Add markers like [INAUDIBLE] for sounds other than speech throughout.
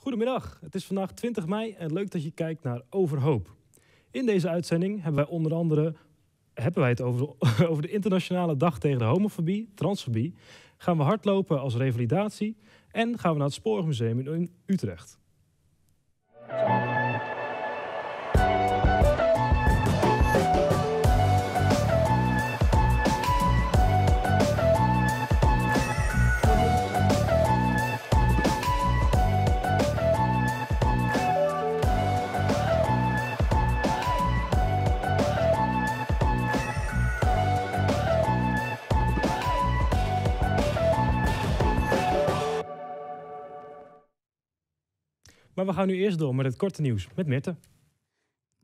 Goedemiddag, het is vandaag 20 mei en leuk dat je kijkt naar Overhoop. In deze uitzending hebben wij onder andere hebben wij het over, [LAUGHS] over de internationale dag tegen de homofobie, transfobie. Gaan we hardlopen als revalidatie en gaan we naar het Spoormuseum in Utrecht. Maar we gaan nu eerst door met het korte nieuws met Mirte.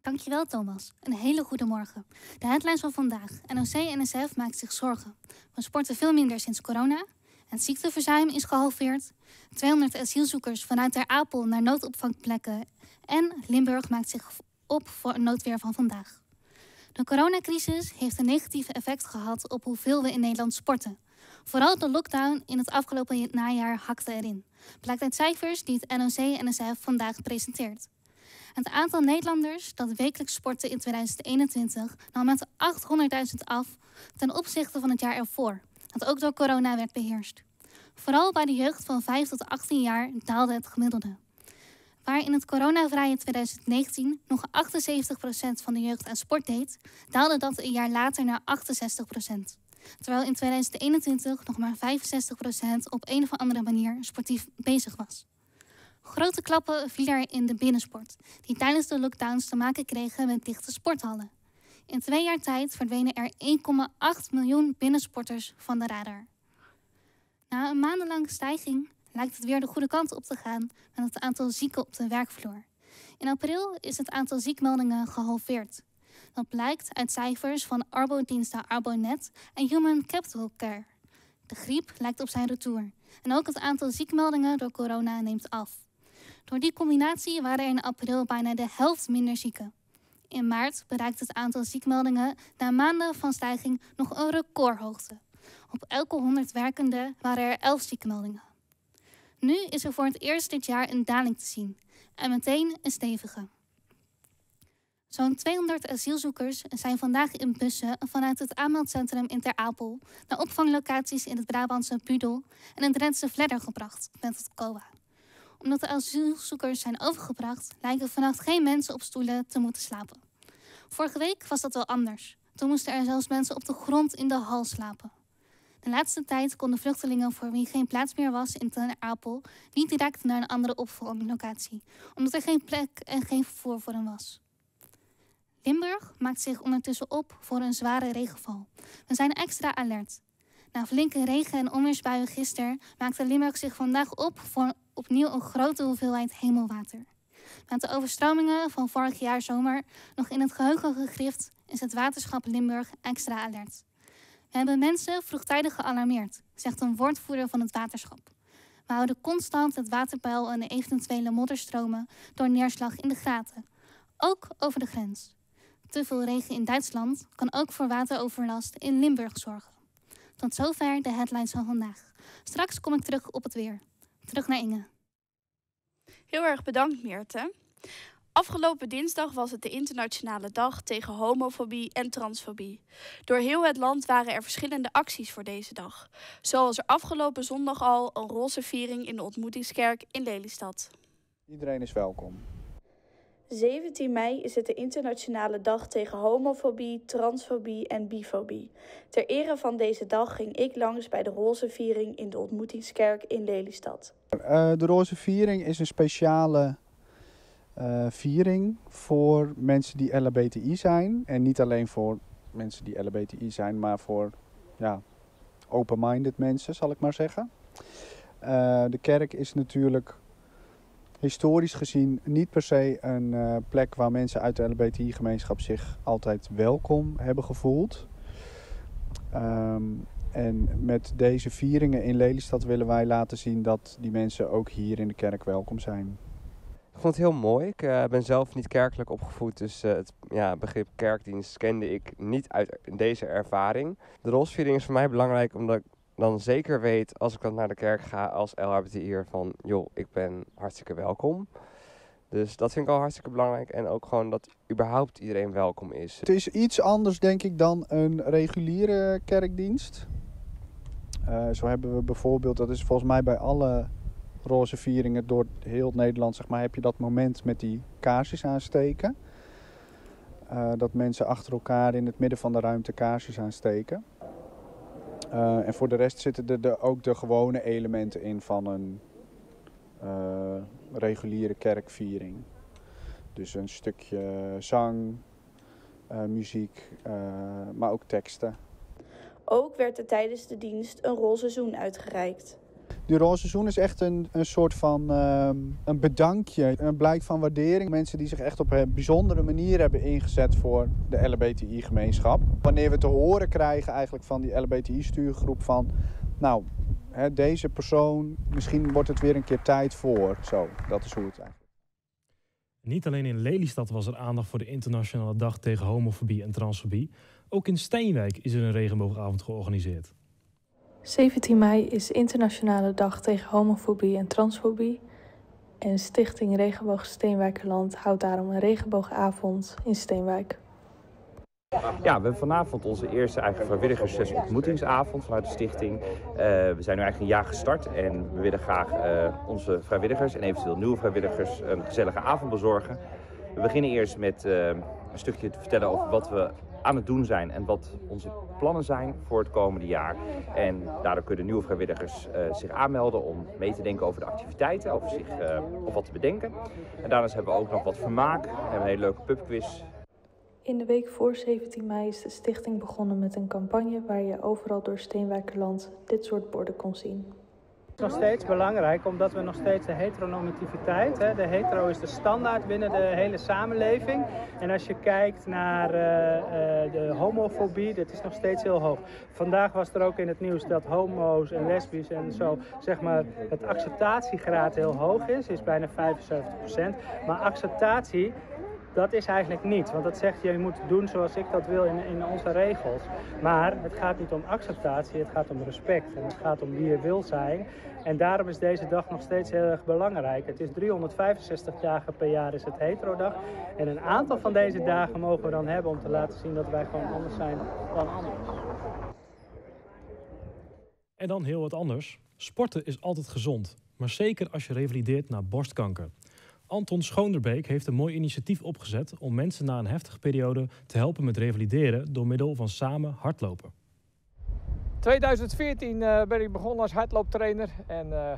Dankjewel Thomas. Een hele goede morgen. De headlines van vandaag. NOC-NSF maakt zich zorgen. We sporten veel minder sinds corona. Het ziekteverzuim is gehalveerd. 200 asielzoekers vanuit Ter Apel naar noodopvangplekken. En Limburg maakt zich op voor een noodweer van vandaag. De coronacrisis heeft een negatief effect gehad op hoeveel we in Nederland sporten. Vooral de lockdown in het afgelopen najaar hakte erin. Blijkt uit cijfers die het NOC-NSF vandaag presenteert. Het aantal Nederlanders dat wekelijks sportte in 2021 nam met 800.000 af ten opzichte van het jaar ervoor, dat ook door corona werd beheerst. Vooral bij de jeugd van 5 tot 18 jaar daalde het gemiddelde. Waar in het coronavrije 2019 nog 78% van de jeugd aan sport deed, daalde dat een jaar later naar 68% terwijl in 2021 nog maar 65% op een of andere manier sportief bezig was. Grote klappen vielen er in de binnensport, die tijdens de lockdowns te maken kregen met dichte sporthallen. In twee jaar tijd verdwenen er 1,8 miljoen binnensporters van de radar. Na een maandenlange stijging lijkt het weer de goede kant op te gaan met het aantal zieken op de werkvloer. In april is het aantal ziekmeldingen gehalveerd. Dat blijkt uit cijfers van arbodiensten Arbonet en Human Capital Care. De griep lijkt op zijn retour. En ook het aantal ziekmeldingen door corona neemt af. Door die combinatie waren er in april bijna de helft minder zieken. In maart bereikt het aantal ziekmeldingen na maanden van stijging nog een recordhoogte. Op elke 100 werkenden waren er 11 ziekmeldingen. Nu is er voor het eerst dit jaar een daling te zien. En meteen een stevige. Zo'n 200 asielzoekers zijn vandaag in bussen vanuit het aanmeldcentrum in Ter Apel naar opvanglocaties in het Brabantse Budel en het Drentse Vledder gebracht met het COA. Omdat de asielzoekers zijn overgebracht, lijken vannacht geen mensen op stoelen te moeten slapen. Vorige week was dat wel anders. Toen moesten er zelfs mensen op de grond in de hal slapen. De laatste tijd konden vluchtelingen voor wie geen plaats meer was in Ter Apel niet direct naar een andere opvanglocatie, omdat er geen plek en geen vervoer voor hen was. Limburg maakt zich ondertussen op voor een zware regenval. We zijn extra alert. Na flinke regen- en onweersbuien gisteren maakte Limburg zich vandaag op voor opnieuw een grote hoeveelheid hemelwater. Met de overstromingen van vorig jaar zomer nog in het geheugen gegrift, is het waterschap Limburg extra alert. We hebben mensen vroegtijdig gealarmeerd, zegt een woordvoerder van het waterschap. We houden constant het waterpeil en de eventuele modderstromen door neerslag in de gaten, ook over de grens. Te veel regen in Duitsland kan ook voor wateroverlast in Limburg zorgen. Tot zover de headlines van vandaag. Straks kom ik terug op het weer. Terug naar Inge. Heel erg bedankt, Meerte. Afgelopen dinsdag was het de Internationale Dag tegen homofobie en transfobie. Door heel het land waren er verschillende acties voor deze dag. Zoals er afgelopen zondag al een roze viering in de ontmoetingskerk in Lelystad. Iedereen is welkom. 17 mei is het de Internationale Dag tegen homofobie, transfobie en bifobie. Ter ere van deze dag ging ik langs bij de Roze Viering in de Ontmoetingskerk in Lelystad. Uh, de Roze Viering is een speciale uh, viering voor mensen die LHBTI zijn. En niet alleen voor mensen die LHBTI zijn, maar voor ja, open-minded mensen, zal ik maar zeggen. Uh, de kerk is natuurlijk historisch gezien niet per se een uh, plek waar mensen uit de LBTI-gemeenschap zich altijd welkom hebben gevoeld. Um, en met deze vieringen in Lelystad willen wij laten zien dat die mensen ook hier in de kerk welkom zijn. Ik vond het heel mooi. Ik uh, ben zelf niet kerkelijk opgevoed, dus uh, het ja, begrip kerkdienst kende ik niet uit deze ervaring. De rolsviering is voor mij belangrijk omdat ik dan zeker weet als ik dan naar de kerk ga als LHBTI'er van joh, ik ben hartstikke welkom. Dus dat vind ik al hartstikke belangrijk. En ook gewoon dat überhaupt iedereen welkom is. Het is iets anders, denk ik, dan een reguliere kerkdienst. Uh, zo hebben we bijvoorbeeld, dat is volgens mij bij alle roze vieringen door heel Nederland, zeg maar, heb je dat moment met die kaarsjes aansteken. Uh, dat mensen achter elkaar in het midden van de ruimte kaarsjes aansteken. Uh, en voor de rest zitten er de, ook de gewone elementen in van een uh, reguliere kerkviering. Dus een stukje zang, uh, muziek, maar ook teksten. Ook werd er tijdens de dienst een roze zoen uitgereikt. Die roze zoen is echt een, een soort van uh, een bedankje, een blijk van waardering. Mensen die zich echt op een bijzondere manier hebben ingezet voor de LBTI-gemeenschap. Wanneer we te horen krijgen eigenlijk van die LBTI-stuurgroep van... nou, hè, deze persoon, misschien wordt het weer een keer tijd voor. Zo, dat is hoe het eigenlijk. Niet alleen in Lelystad was er aandacht voor de internationale dag tegen homofobie en transfobie. Ook in Steenwijk is er een regenboogavond georganiseerd. 17 mei is Internationale Dag tegen homofobie en transfobie. En Stichting Regenboog Steenwijkerland houdt daarom een regenboogavond in Steenwijk. Ja, we hebben vanavond onze eerste eigen vrijwilligers ontmoetingsavond vanuit de stichting. Uh, we zijn nu eigenlijk een jaar gestart en we willen graag uh, onze vrijwilligers en eventueel nieuwe vrijwilligers een gezellige avond bezorgen. We beginnen eerst met uh, een stukje te vertellen over wat we aan het doen zijn en wat onze plannen zijn voor het komende jaar. En daardoor kunnen nieuwe vrijwilligers uh, zich aanmelden om mee te denken over de activiteiten, over zich uh, of wat te bedenken. En daarnaast hebben we ook nog wat vermaak. We hebben een hele leuke pubquiz. In de week voor 17 mei is de stichting begonnen met een campagne waar je overal door Steenwijkerland dit soort borden kon zien. Het is nog steeds belangrijk omdat we nog steeds de heteronormativiteit, hè, de hetero is de standaard binnen de hele samenleving. En als je kijkt naar uh, uh, de homofobie, dat is nog steeds heel hoog. Vandaag was er ook in het nieuws dat homo's en lesbisch en zo, zeg maar, het acceptatiegraad heel hoog is, is bijna 75%. Maar acceptatie dat is eigenlijk niet. Want dat zegt je, je moet doen zoals ik dat wil in, in onze regels. Maar het gaat niet om acceptatie, het gaat om respect. En het gaat om wie je wil zijn. En daarom is deze dag nog steeds heel erg belangrijk. Het is 365 dagen per jaar is het heterodag. En een aantal van deze dagen mogen we dan hebben om te laten zien dat wij gewoon anders zijn dan anderen. En dan heel wat anders. Sporten is altijd gezond. Maar zeker als je revalideert naar borstkanker. Anton Schoonderbeek heeft een mooi initiatief opgezet om mensen na een heftige periode te helpen met revalideren door middel van samen hardlopen. 2014 uh, ben ik begonnen als hardlooptrainer en uh,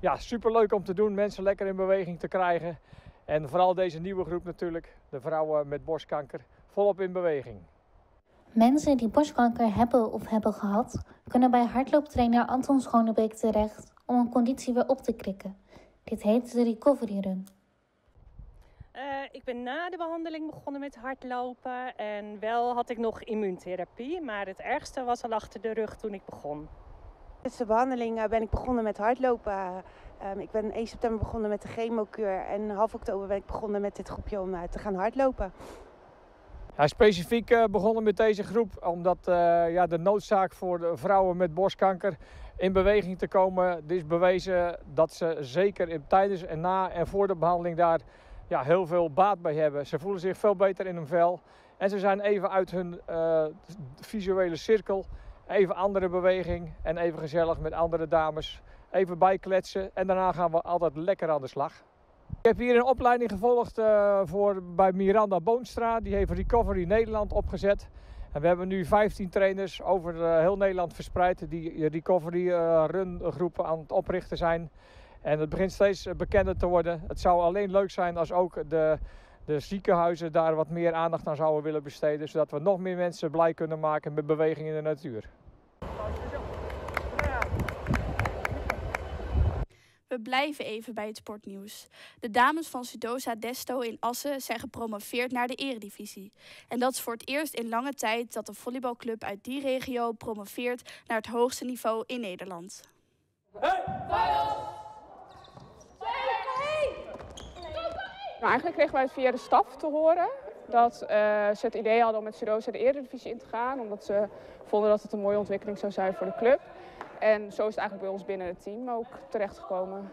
ja, superleuk om te doen, mensen lekker in beweging te krijgen. En vooral deze nieuwe groep natuurlijk, de vrouwen met borstkanker, volop in beweging. Mensen die borstkanker hebben of hebben gehad, kunnen bij hardlooptrainer Anton Schoonderbeek terecht om een conditie weer op te krikken. Dit heet de Recovery Run. Uh, ik ben na de behandeling begonnen met hardlopen en wel had ik nog immuuntherapie, maar het ergste was al achter de rug toen ik begon. Tijdens de behandeling uh, ben ik begonnen met hardlopen. Uh, ik ben 1 september begonnen met de chemokuur en half oktober ben ik begonnen met dit groepje om te gaan hardlopen. Ja, specifiek begonnen met deze groep omdat ja, de noodzaak voor de vrouwen met borstkanker in beweging te komen. Het is bewezen dat ze zeker in, tijdens en na en voor de behandeling daar ja, heel veel baat bij hebben. Ze voelen zich veel beter in hun vel. En ze zijn even uit hun uh, visuele cirkel. Even andere beweging en even gezellig met andere dames. Even bijkletsen en daarna gaan we altijd lekker aan de slag. Ik heb hier een opleiding gevolgd uh, voor, bij Miranda Boonstra. Die heeft Recovery Nederland opgezet. En we hebben nu 15 trainers over uh, heel Nederland verspreid die Recovery Run groepen aan het oprichten zijn. En het begint steeds bekender te worden. Het zou alleen leuk zijn als ook de, de ziekenhuizen daar wat meer aandacht aan zouden willen besteden. Zodat we nog meer mensen blij kunnen maken met beweging in de natuur. We blijven even bij het sportnieuws. De dames van Sudosa Desto in Assen zijn gepromoveerd naar de eredivisie. En dat is voor het eerst in lange tijd dat een volleybalclub uit die regio promoveert naar het hoogste niveau in Nederland. Hey, Nou, eigenlijk kregen wij het via de staf te horen dat uh, ze het idee hadden om met Sudosa de Eredivisie in te gaan. Omdat ze vonden dat het een mooie ontwikkeling zou zijn voor de club. En zo is het eigenlijk bij ons binnen het team ook terechtgekomen.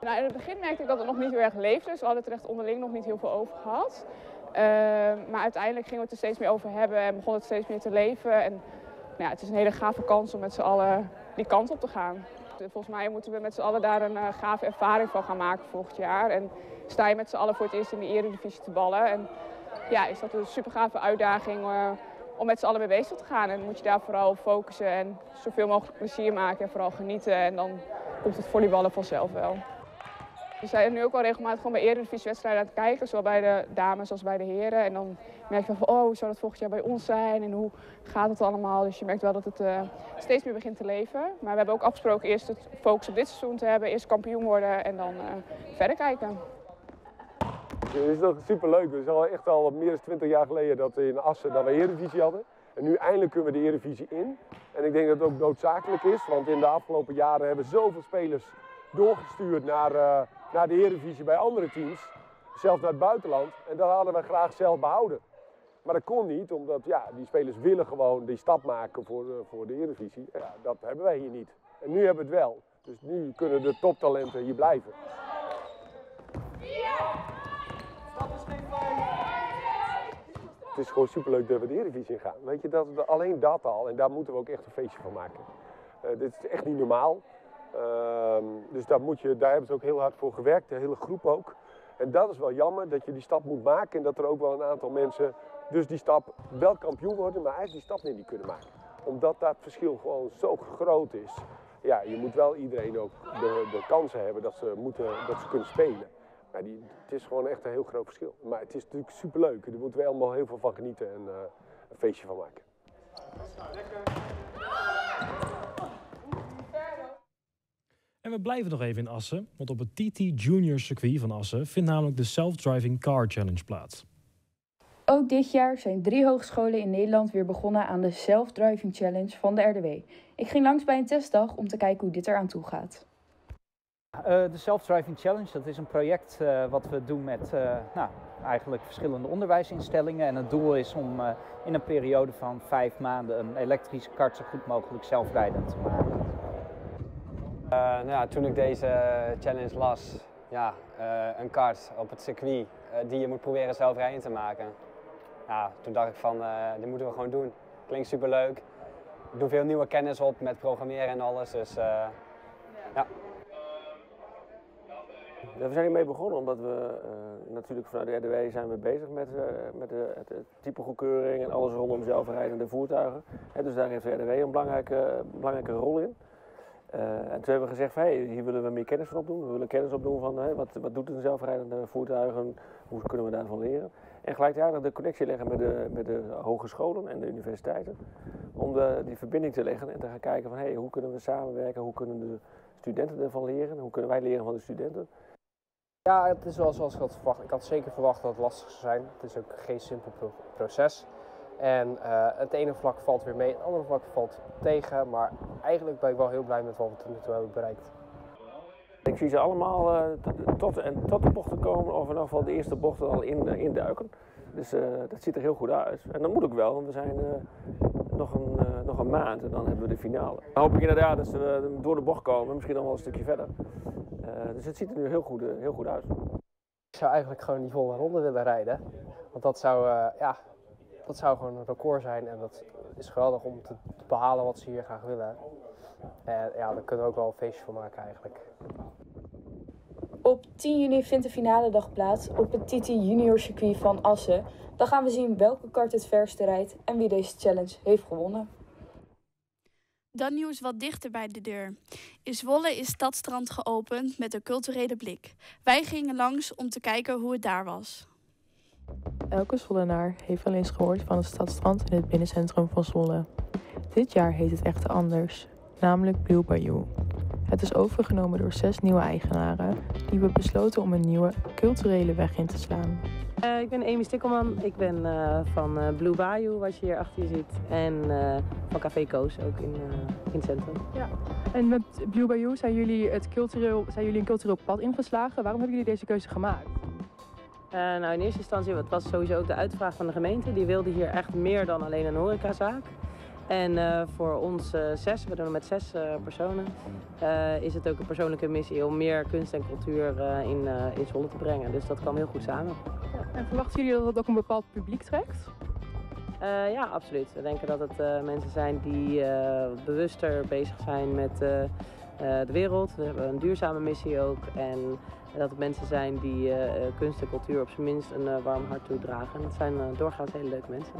Nou, in het begin merkte ik dat het nog niet heel erg leefde. Dus we hadden het er onderling nog niet heel veel over gehad. Ehm, maar uiteindelijk gingen we het er steeds meer over hebben en begon het steeds meer te leven. En nou ja, het is een hele gave kans om met z'n allen die kant op te gaan. Volgens mij moeten we met z'n allen daar een uh, gave ervaring van gaan maken volgend jaar. En sta je met z'n allen voor het eerst in de eredivisie te ballen. En ja, is dat een super gave uitdaging uh, om met z'n allen mee bezig te gaan. En moet je daar vooral focussen en zoveel mogelijk plezier maken en vooral genieten. En dan komt het volleyballen vanzelf wel. We zijn nu ook al regelmatig gewoon bij eredivisiewedstrijden aan het kijken, zowel bij de dames als bij de heren. En dan merk je van, oh, hoe zou dat volgend jaar bij ons zijn en hoe gaat het allemaal? Dus je merkt wel dat het uh, steeds meer begint te leven. Maar we hebben ook afgesproken eerst het focus op dit seizoen te hebben, eerst kampioen worden en dan uh, verder kijken. Het is toch superleuk. Het is al echt al meer dan 20 jaar geleden dat we in Assen dat we Eredivisie hadden. En nu eindelijk kunnen we de Eredivisie in. En ik denk dat het ook noodzakelijk is, want in de afgelopen jaren hebben zoveel spelers doorgestuurd naar, uh, naar de Eredivisie bij andere teams. Zelfs naar het buitenland. En dat hadden we graag zelf behouden. Maar dat kon niet, omdat ja, die spelers willen gewoon die stap maken voor, de, voor de Eredivisie. Ja, dat hebben wij hier niet. En nu hebben we het wel. Dus nu kunnen de toptalenten hier blijven. Het is gewoon superleuk dat we de Eredivisie in gaan. Weet je, dat, alleen dat al. En daar moeten we ook echt een feestje van maken. Uh, dit is echt niet normaal. Uh, dus daar, moet je, daar hebben ze ook heel hard voor gewerkt, de hele groep ook. En dat is wel jammer, dat je die stap moet maken. En dat er ook wel een aantal mensen dus die stap wel kampioen worden, maar eigenlijk die stap niet kunnen maken. Omdat dat verschil gewoon zo groot is. Ja, je moet wel iedereen ook de, de kansen hebben dat ze, moeten, dat ze kunnen spelen. Maar die, het is gewoon echt een heel groot verschil. Maar het is natuurlijk superleuk. Daar moeten we allemaal heel veel van genieten en uh, een feestje van maken. En we blijven nog even in Assen, want op het TT Junior circuit van Assen vindt namelijk de Self-Driving Car Challenge plaats. Ook dit jaar zijn drie hogescholen in Nederland weer begonnen aan de Self-Driving Challenge van de RDW. Ik ging langs bij een testdag om te kijken hoe dit eraan toe gaat. Uh, de Self-Driving Challenge dat is een project uh, wat we doen met uh, nou, eigenlijk verschillende onderwijsinstellingen. En het doel is om in een periode van vijf maanden een elektrische kart zo goed mogelijk zelfrijdend te maken. Nou ja, toen ik deze challenge las, ja, een kart op het circuit die je moet proberen zelfrijdend te maken. Ja, toen dacht ik van, dit moeten we gewoon doen. Klinkt superleuk. Ik doe veel nieuwe kennis op met programmeren en alles, dus ja. Ja, we zijn hiermee begonnen omdat we natuurlijk vanuit de RDW zijn we bezig met, met de, het, het type goedkeuring en alles rondom zelfrijdende voertuigen. Dus daar heeft de RDW een belangrijke, belangrijke rol in. Uh, en toen hebben we gezegd hey, hier willen we meer kennis van opdoen. We willen kennis opdoen van wat, wat doet een zelfrijdende voertuigen, hoe kunnen we daarvan leren. En gelijktijdig de connectie leggen met de, met de hogescholen en de universiteiten. Om de, die verbinding te leggen en te gaan kijken van hey, hoe kunnen we samenwerken, hoe kunnen de studenten ervan leren, hoe kunnen wij leren van de studenten. Ja, het is wel zoals ik had verwacht. Ik had zeker verwacht dat het lastig zou zijn. Het is ook geen simpel pro proces. En uh, het ene vlak valt weer mee, het andere vlak valt tegen. Maar eigenlijk ben ik wel heel blij met wat we tot nu toe hebben bereikt. Ik zie ze allemaal uh, tot, en, tot de bochten komen, of in ieder geval de eerste bochten al in, uh, induiken. Dus dat ziet er heel goed uit. En dat moet ook wel, want we zijn nog, een, nog een maand en dan hebben we de finale. Dan hoop ik inderdaad dat ze door de bocht komen, misschien nog wel een stukje verder. Dus het ziet er nu heel goed, heel goed uit. Ik zou eigenlijk gewoon die volle ronde willen rijden. Want dat zou, ja, dat zou gewoon een record zijn. En dat is geweldig om te, te behalen wat ze hier graag willen. En ja, daar kunnen we ook wel een feestje van maken eigenlijk. Op 10 juni vindt de finale dag plaats op het TT Junior circuit van Assen. Dan gaan we zien welke kart het verste rijdt en wie deze challenge heeft gewonnen. Dan nieuws wat dichter bij de deur. In Zwolle is Stadstrand geopend met een culturele blik. Wij gingen langs om te kijken hoe het daar was. Elke Zwollenaar heeft wel eens gehoord van het Stadstrand in het binnencentrum van Zwolle. Dit jaar heet het echter anders, namelijk Blue Bayou. Het is overgenomen door zes nieuwe eigenaren die hebben besloten om een nieuwe culturele weg in te slaan. Uh, ik ben Amy Stikkelman. Ik ben uh, van uh, Blue Bayou, wat je hier achter je ziet. En van Café Koos, ook in, in het centrum. Ja. En met Blue Bayou zijn jullie, het cultureel, zijn jullie een cultureel pad ingeslagen. Waarom hebben jullie deze keuze gemaakt? Nou, in eerste instantie het was sowieso ook de uitvraag van de gemeente. Die wilde hier echt meer dan alleen een horecazaak. En eh, voor ons eh, zes, we doen het met zes eh, personen, eh, is het ook een persoonlijke missie om meer kunst en cultuur eh, in, eh, in Zwolle te brengen. Dus dat kwam heel goed samen. En verwachten jullie dat het ook een bepaald publiek trekt? Eh, ja, absoluut. We denken dat het eh, mensen zijn die eh, bewuster bezig zijn met eh, eh, de wereld. We hebben een duurzame missie ook. En dat het mensen zijn die eh, eh, kunst en cultuur op zijn minst een eh, warm hart toedragen. En dat zijn eh, doorgaans hele leuke mensen.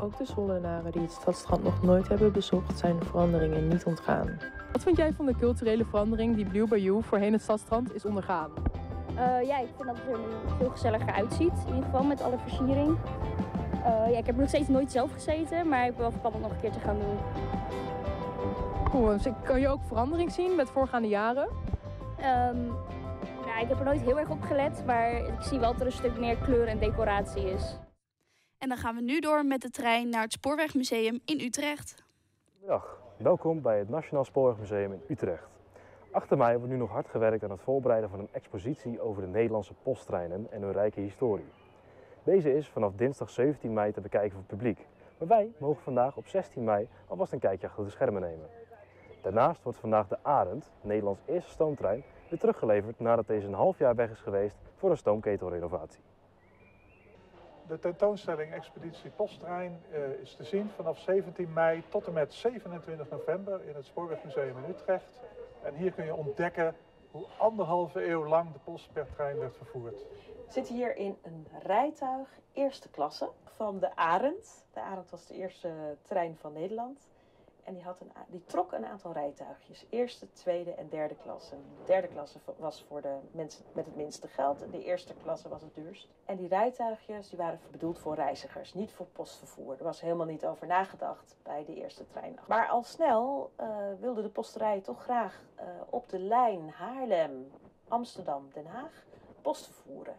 Ook de Zwollenaren die het stadstrand nog nooit hebben bezocht, zijn de veranderingen niet ontgaan. Wat vind jij van de culturele verandering die Blue Bayou voorheen het stadstrand is ondergaan? Eh, ja, ik vind dat het er nu veel gezelliger uitziet. In ieder geval met alle versiering. Eh, ja, ik heb nog steeds nooit zelf gezeten, maar ik ben wel van plan om nog een keer te gaan doen. Cool, dus kan je ook verandering zien met voorgaande jaren? Ehm, nou, ik heb er nooit heel erg op gelet, maar ik zie wel dat er een stuk meer kleur en decoratie is. En dan gaan we nu door met de trein naar het Spoorwegmuseum in Utrecht. Goedemiddag, welkom bij het Nationaal Spoorwegmuseum in Utrecht. Achter mij wordt nu nog hard gewerkt aan het voorbereiden van een expositie over de Nederlandse posttreinen en hun rijke historie. Deze is vanaf dinsdag 17 mei te bekijken voor het publiek, maar wij mogen vandaag op 16 mei alvast een kijkje achter de schermen nemen. Daarnaast wordt vandaag de Arend, Nederlands eerste stoomtrein, weer teruggeleverd nadat deze een half jaar weg is geweest voor een stoomketelrenovatie. De tentoonstelling Expeditie Posttrein eh, is te zien vanaf 17 mei tot en met 27 november in het Spoorwegmuseum in Utrecht. En hier kun je ontdekken hoe anderhalve eeuw lang de post per trein werd vervoerd. We zitten hier in een rijtuig eerste klasse van de Arend. De Arend was de eerste trein van Nederland. En die, die trok een aantal rijtuigjes. Eerste, tweede en derde klasse. De derde klasse was voor de mensen met het minste geld. En de eerste klasse was het duurst. En die rijtuigjes die waren bedoeld voor reizigers, niet voor postvervoer. Er was helemaal niet over nagedacht bij de eerste trein. Maar al snel eh, wilde de posterij toch graag eh, op de lijn Haarlem, Amsterdam, Den Haag post vervoeren.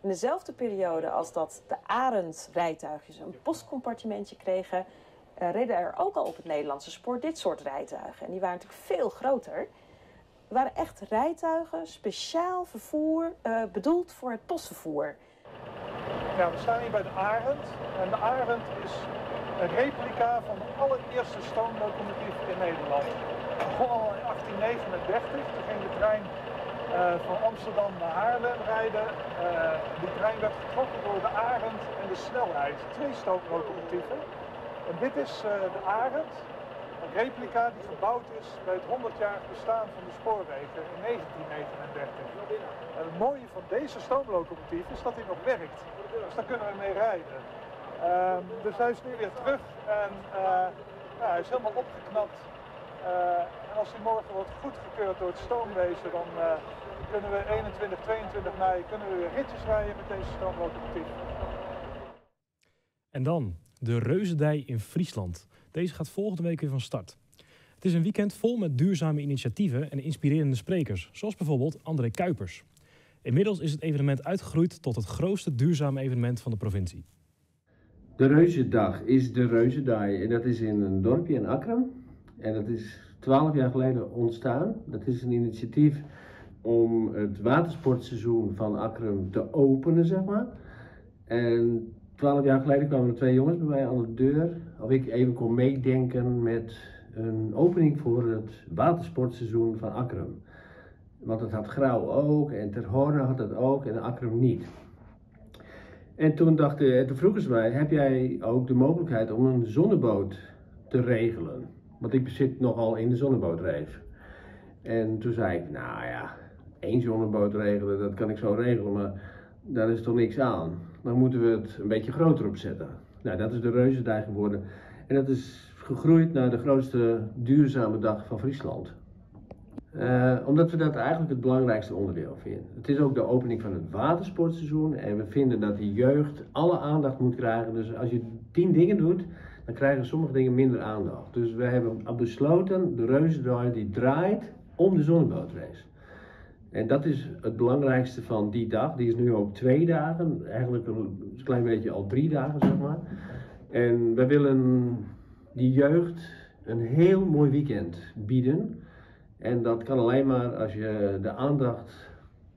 In dezelfde periode als dat de Arend-rijtuigjes een postcompartimentje kregen, reden er ook al op het Nederlandse spoor dit soort rijtuigen. En die waren natuurlijk veel groter. Waren echt rijtuigen, speciaal vervoer, eh, bedoeld voor het postvervoer. Ja, we staan hier bij de Arend. En de Arend is een replica van de allereerste stoomlocomotief in Nederland. Het begon al in 1839. Toen ging de trein eh, van Amsterdam naar Haarlem rijden. Eh, die trein werd getrokken door de Arend en de snelheid. Twee stoomlocomotieven. En dit is eh, de Arend. Een replica die gebouwd is bij het 100-jarig bestaan van de spoorwegen in 1939. En het mooie van deze stoomlocomotief is dat hij nog werkt. Dus daar kunnen we mee rijden. Ehm, dus hij is nu weer terug en eh, hij is helemaal opgeknapt. Eh, en als hij morgen wordt goedgekeurd door het stoomwezen, dan kunnen we 21, 22 mei kunnen we weer ritjes rijden met deze stoomlocomotief. En dan de Reuzendij in Friesland. Deze gaat volgende week weer van start. Het is een weekend vol met duurzame initiatieven en inspirerende sprekers, zoals bijvoorbeeld André Kuipers. Inmiddels is het evenement uitgegroeid tot het grootste duurzame evenement van de provincie. De Reuzendag is de Reuzendag en dat is in een dorpje in Akkeren. En dat is twaalf jaar geleden ontstaan. Dat is een initiatief om het watersportseizoen van Akkeren te openen, zeg maar. En twaalf jaar geleden kwamen er twee jongens bij mij aan de deur. Of ik even kon meedenken met een opening voor het watersportseizoen van Akkeren. Want het had Grauw ook en Ter Horne had het ook en Akkeren niet. En toen, dachten, en toen vroegen ze mij, heb jij ook de mogelijkheid om een zonneboot te regelen? Want ik zit nogal in de zonnebootrace. En toen zei ik, nou ja, één zonneboot regelen, dat kan ik zo regelen, maar daar is toch niks aan. Dan moeten we het een beetje groter opzetten. Nou, dat is de Reuzendij geworden. En dat is gegroeid naar de grootste duurzame dag van Friesland. Eh, omdat we dat eigenlijk het belangrijkste onderdeel vinden. Het is ook de opening van het watersportseizoen en we vinden dat de jeugd alle aandacht moet krijgen. Dus als je tien dingen doet, dan krijgen sommige dingen minder aandacht. Dus we hebben besloten, de Reuzendraai die draait om de zonnebootrace. En dat is het belangrijkste van die dag. Die is nu ook twee dagen, eigenlijk een klein beetje al drie dagen zeg maar. En we willen die jeugd een heel mooi weekend bieden. En dat kan alleen maar als je de aandacht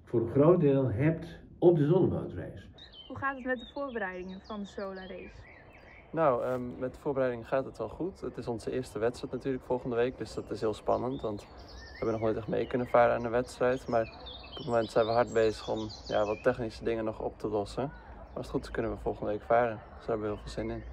voor een groot deel hebt op de zonnebootrace. Hoe gaat het met de voorbereidingen van de Solar Race? Nou, ehm, met de voorbereiding gaat het wel goed. Het is onze eerste wedstrijd natuurlijk volgende week, dus dat is heel spannend. Want we hebben nog nooit echt mee kunnen varen aan de wedstrijd. Maar op het moment zijn we hard bezig om ja, wat technische dingen nog op te lossen. Maar als het goed is kunnen we volgende week varen. Dus daar hebben we heel veel zin in.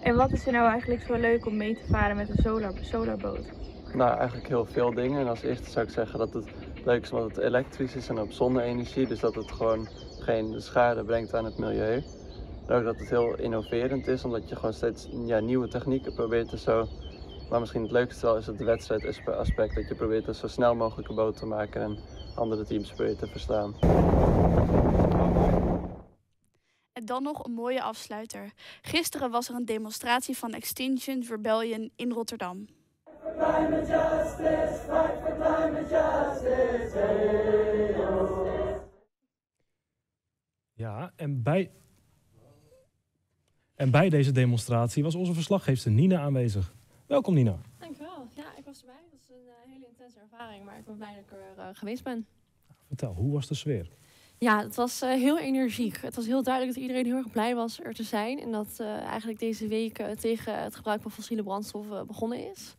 En wat is er nou eigenlijk zo leuk om mee te varen met een solar, solarboot? Nou, eigenlijk heel veel dingen. En als eerste zou ik zeggen dat het leuk is omdat het elektrisch is en op zonne-energie. Dus dat het gewoon geen schade brengt aan het milieu. En ook dat het heel innoverend is, omdat je gewoon steeds ja, nieuwe technieken probeert en zo. Maar misschien het leukste wel is het wedstrijdaspect, dat je probeert een zo snel mogelijke boot te maken en andere teams probeert te verslaan. En dan nog een mooie afsluiter. Gisteren was er een demonstratie van Extinction Rebellion in Rotterdam. Climate justice, fight for climate justice, hey, Ja, en bij, en bij deze demonstratie was onze verslaggeefster Nina aanwezig. Welkom Nina. Dankjewel. Ja, ik was erbij. Dat is een uh, hele intense ervaring, maar ik ben blij dat ik er uh, geweest ben. Vertel, hoe was de sfeer? Ja, het was uh, heel energiek. Het was heel duidelijk dat iedereen heel erg blij was er te zijn. En dat eigenlijk deze week tegen het gebruik van fossiele brandstoffen begonnen is.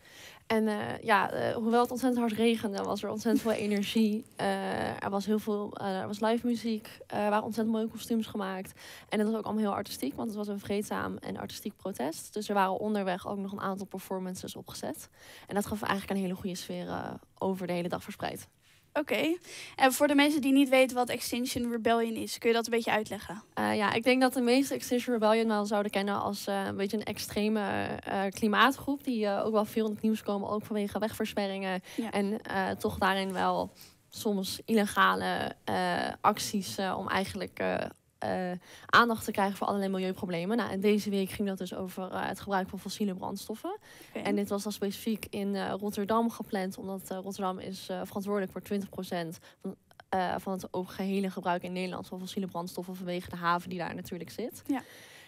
En uh, ja, uh, hoewel het ontzettend hard regende, was er ontzettend veel energie. Uh, er was heel veel, er was live muziek, er waren ontzettend mooie kostuums gemaakt. En het was ook allemaal heel artistiek, want het was een vreedzaam en artistiek protest. Dus er waren onderweg ook nog een aantal performances opgezet. En dat gaf eigenlijk een hele goede sfeer over de hele dag verspreid. Oké. En voor de mensen die niet weten wat Extinction Rebellion is, kun je dat een beetje uitleggen? Uh, ja, ik denk dat de meeste Extinction Rebellion wel zouden kennen als uh, een beetje een extreme uh, klimaatgroep. Die ook wel veel in het nieuws komen, ook vanwege wegversperringen. Ja. En toch daarin wel soms illegale acties om eigenlijk uh, aandacht te krijgen voor allerlei milieuproblemen. Nou, en deze week ging dat dus over uh, het gebruik van fossiele brandstoffen. Okay. En dit was dan specifiek in uh, Rotterdam gepland, omdat Rotterdam is verantwoordelijk voor 20% van, van het gehele gebruik in Nederland van fossiele brandstoffen vanwege de haven die daar natuurlijk zit. Ja.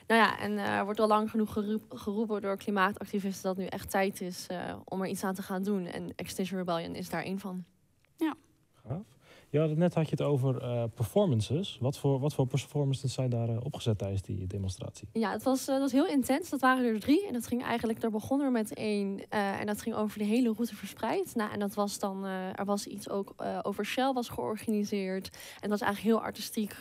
Nou ja, en er wordt al lang genoeg geroep, geroepen door klimaatactivisten dat nu echt tijd is om er iets aan te gaan doen. En Extinction Rebellion is daar één van. Ja. Gaaf. Ja, net had je het over uh, performances. Wat voor, wat voor performances zijn daar uh, opgezet tijdens die demonstratie? Ja, het was, uh, dat was heel intens. Dat waren er drie. En dat ging eigenlijk, daar begon er met één. en dat ging over de hele route verspreid. Nou, en dat was dan, er was iets ook over Shell was georganiseerd. En dat was eigenlijk heel artistiek.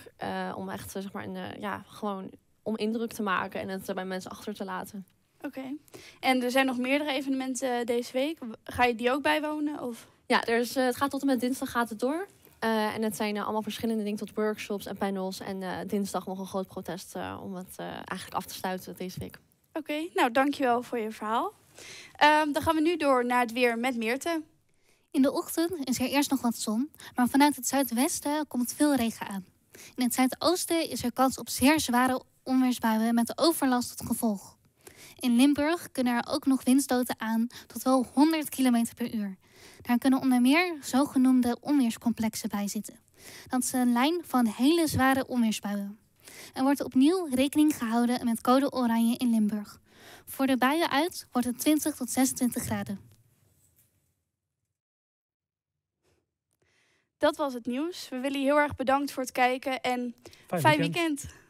om echt, zeg maar, een, ja, gewoon om indruk te maken en het bij mensen achter te laten. Oké. Okay. En er zijn nog meerdere evenementen deze week. Ga je die ook bijwonen? Of? Ja, er is, het gaat tot en met dinsdag gaat het door. Uh, en het zijn uh, allemaal verschillende dingen tot workshops en panels. En uh, dinsdag nog een groot protest om het eigenlijk af te sluiten deze week. Oké, okay, nou dankjewel voor je verhaal. Um, dan gaan we nu door naar het weer met Meerte. In de ochtend is er eerst nog wat zon, maar vanuit het zuidwesten komt veel regen aan. In het zuidoosten is er kans op zeer zware onweersbuien met overlast tot gevolg. In Limburg kunnen er ook nog windstoten aan tot wel 100 km per uur. Daar kunnen onder meer zogenoemde onweerscomplexen bij zitten. Dat is een lijn van hele zware onweersbuien. Er wordt opnieuw rekening gehouden met code oranje in Limburg. Voor de buien uit wordt het 20 tot 26 graden. Dat was het nieuws. We willen je heel erg bedankt voor het kijken en fijn, fijn weekend. weekend.